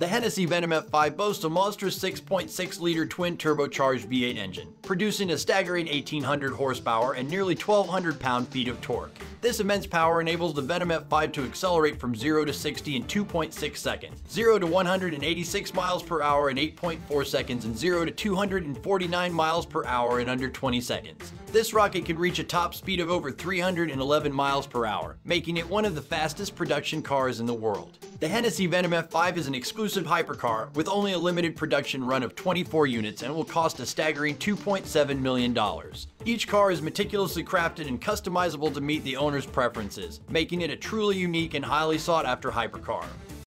The Hennessey Venom F5 boasts a monstrous 6.6-liter twin-turbocharged V8 engine, producing a staggering 1800 horsepower and nearly 1200 pound-feet of torque. This immense power enables the Venom F5 to accelerate from 0 to 60 in 2.6 seconds, 0 to 186 miles per hour in 8.4 seconds, and 0 to 249 miles per hour in under 20 seconds. This rocket can reach a top speed of over 311 miles per hour, making it one of the fastest production cars in the world. The Hennessey Venom F5 is an exclusive hypercar with only a limited production run of 24 units and will cost a staggering $2.7 million. Each car is meticulously crafted and customizable to meet the owner's preferences, making it a truly unique and highly sought after hypercar.